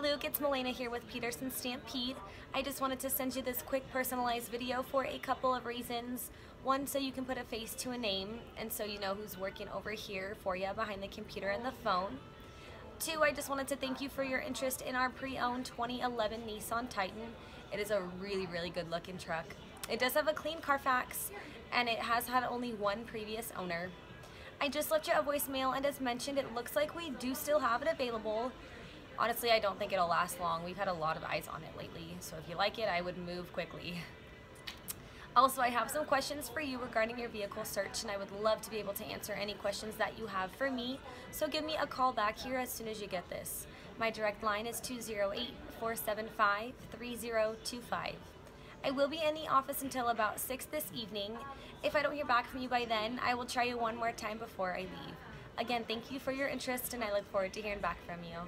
Hey Luke, it's Malena here with Peterson Stampede. I just wanted to send you this quick personalized video for a couple of reasons. One, so you can put a face to a name and so you know who's working over here for you behind the computer and the phone. Two, I just wanted to thank you for your interest in our pre-owned 2011 Nissan Titan. It is a really, really good looking truck. It does have a clean Carfax and it has had only one previous owner. I just left you a voicemail and as mentioned, it looks like we do still have it available. Honestly, I don't think it'll last long. We've had a lot of eyes on it lately, so if you like it, I would move quickly. Also, I have some questions for you regarding your vehicle search, and I would love to be able to answer any questions that you have for me, so give me a call back here as soon as you get this. My direct line is 208-475-3025. I will be in the office until about 6 this evening. If I don't hear back from you by then, I will try you one more time before I leave. Again, thank you for your interest, and I look forward to hearing back from you.